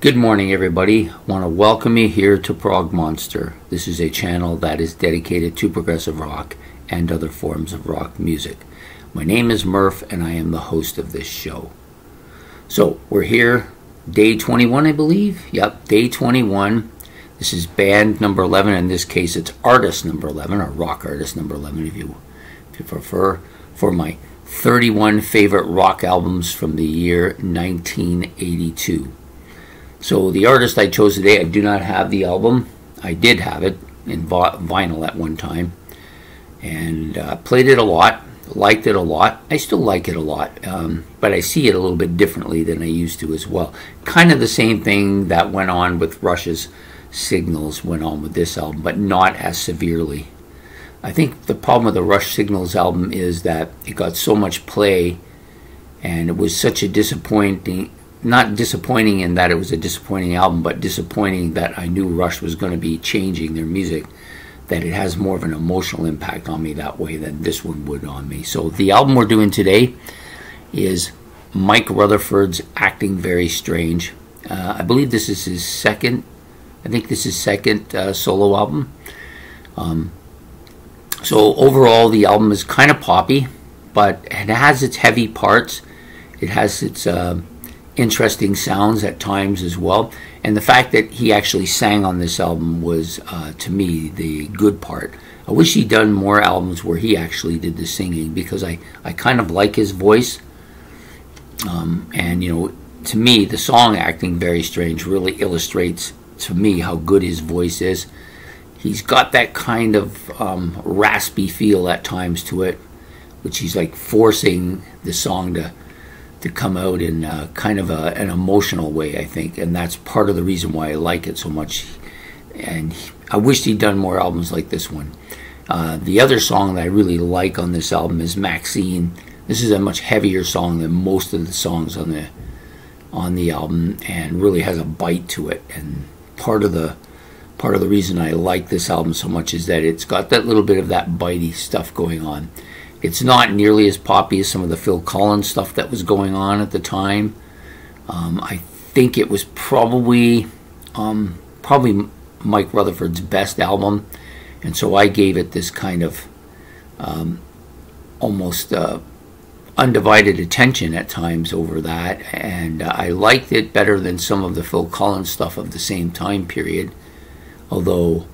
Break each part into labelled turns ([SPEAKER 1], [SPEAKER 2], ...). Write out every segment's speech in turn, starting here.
[SPEAKER 1] Good morning, everybody. I want to welcome you here to Prog Monster. This is a channel that is dedicated to progressive rock and other forms of rock music. My name is Murph, and I am the host of this show. So, we're here, day 21, I believe. Yep, day 21. This is band number 11. In this case, it's artist number 11, or rock artist number 11, if you, if you prefer, for my 31 favorite rock albums from the year 1982. So the artist I chose today, I do not have the album. I did have it in vinyl at one time, and uh, played it a lot. Liked it a lot. I still like it a lot, um, but I see it a little bit differently than I used to as well. Kind of the same thing that went on with Rush's Signals went on with this album, but not as severely. I think the problem with the Rush Signals album is that it got so much play, and it was such a disappointing not disappointing in that it was a disappointing album, but disappointing that I knew Rush was going to be changing their music, that it has more of an emotional impact on me that way than this one would on me. So the album we're doing today is Mike Rutherford's Acting Very Strange. Uh, I believe this is his second, I think this is second uh, solo album. Um, so overall, the album is kind of poppy, but it has its heavy parts. It has its uh, interesting sounds at times as well. And the fact that he actually sang on this album was, uh, to me, the good part. I wish he'd done more albums where he actually did the singing because I, I kind of like his voice. Um, and, you know, to me, the song Acting Very Strange really illustrates to me how good his voice is. He's got that kind of um, raspy feel at times to it, which he's like forcing the song to to come out in uh, kind of a, an emotional way, I think, and that's part of the reason why I like it so much. And he, I wished he'd done more albums like this one. Uh, the other song that I really like on this album is Maxine. This is a much heavier song than most of the songs on the on the album, and really has a bite to it. And part of the part of the reason I like this album so much is that it's got that little bit of that bitey stuff going on. It's not nearly as poppy as some of the Phil Collins stuff that was going on at the time. Um, I think it was probably um, probably Mike Rutherford's best album, and so I gave it this kind of um, almost uh, undivided attention at times over that, and uh, I liked it better than some of the Phil Collins stuff of the same time period. Although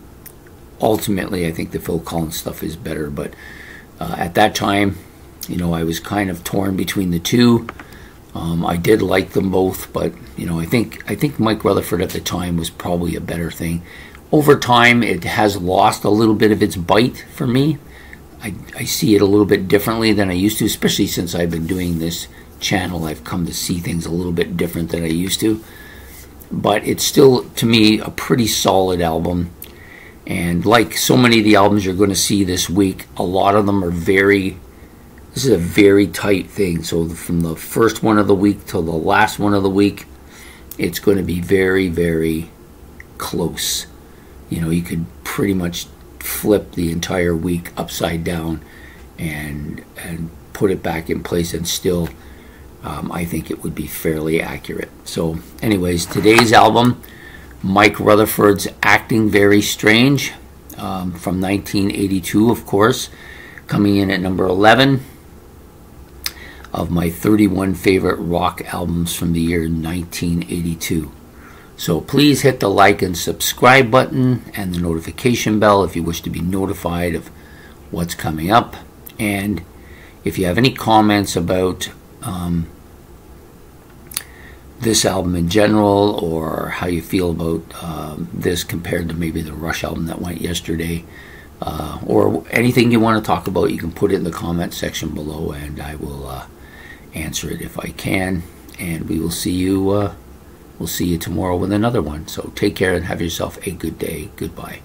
[SPEAKER 1] ultimately, I think the Phil Collins stuff is better, but uh, at that time, you know, I was kind of torn between the two. Um, I did like them both, but you know, I think I think Mike Rutherford at the time was probably a better thing. Over time, it has lost a little bit of its bite for me. I, I see it a little bit differently than I used to, especially since I've been doing this channel. I've come to see things a little bit different than I used to. But it's still, to me, a pretty solid album. And like so many of the albums you're going to see this week, a lot of them are very, this is a very tight thing. So from the first one of the week till the last one of the week, it's going to be very, very close. You know, you could pretty much flip the entire week upside down and and put it back in place and still um, I think it would be fairly accurate. So anyways, today's album Mike Rutherford's Acting Very Strange um, from 1982, of course, coming in at number 11 of my 31 favorite rock albums from the year 1982. So please hit the like and subscribe button and the notification bell if you wish to be notified of what's coming up. And if you have any comments about um, this album in general or how you feel about um, this compared to maybe the Rush album that went yesterday. Uh, or anything you want to talk about, you can put it in the comment section below and I will uh, answer it if I can. And we will see you. Uh, we'll see you tomorrow with another one. So take care and have yourself a good day. Goodbye.